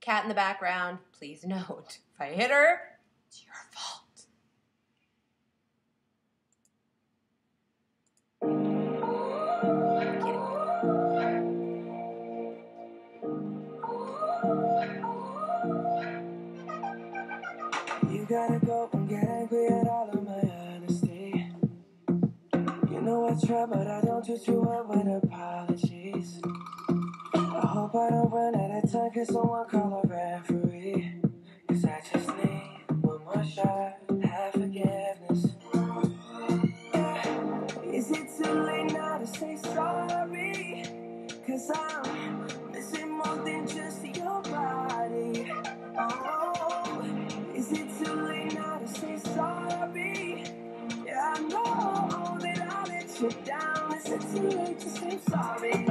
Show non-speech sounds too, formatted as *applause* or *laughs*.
cat in the background. Please note, *laughs* if I hit her, it's your fault. You gotta go and get angry at all of my honesty. You know I try, but I don't do too well with apologies. I hope I don't run out Cause I just need have forgiveness. Is it too late now to say sorry? Cause I'm missing more than just your body. Oh, is it too late now to say sorry? Yeah, I know that I let you down. Is it too late to say sorry?